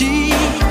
see